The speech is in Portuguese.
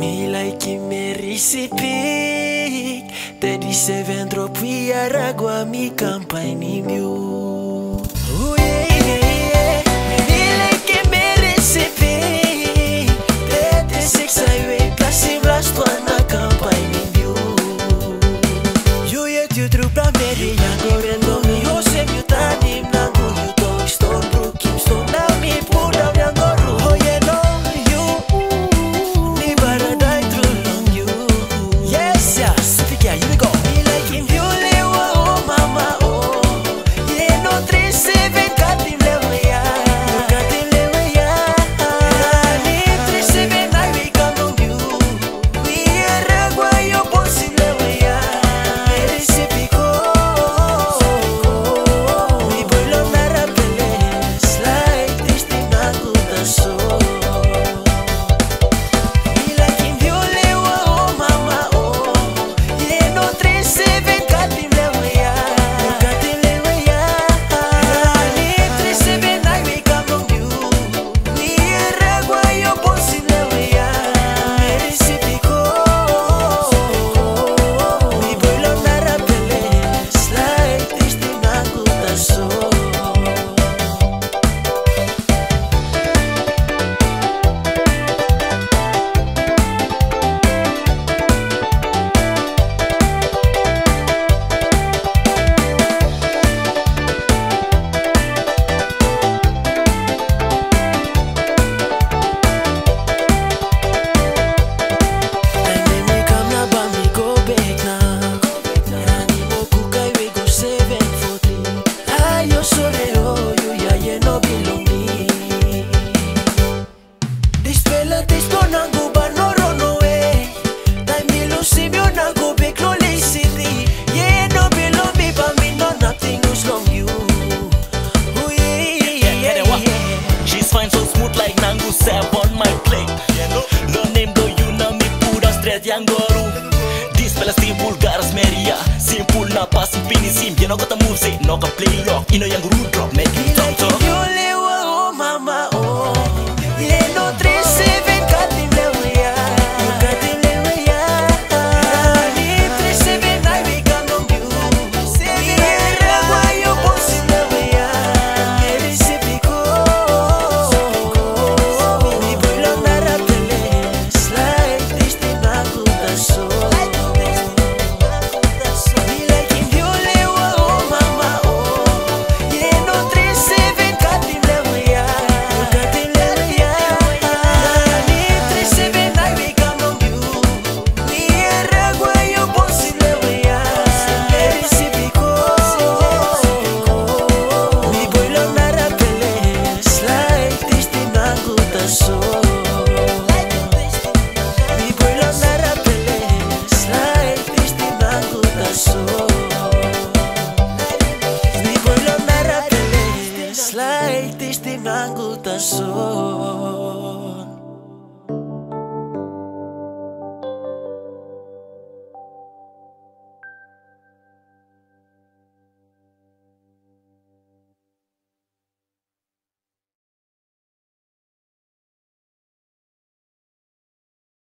Milaiki e Tedi seven drop we aragwa mi kampaini miu Uye Milaiki merisipik Tedi six highway kasi blast wana kampaini miu Uye tu trupa meri yangoren spela sin vulgära smärja Sin full nappa, sin pinis, sin bjena gota mumsi Någon play rock, ino yang rudrock med din tom-tom Ελτής την άγκουτα σου.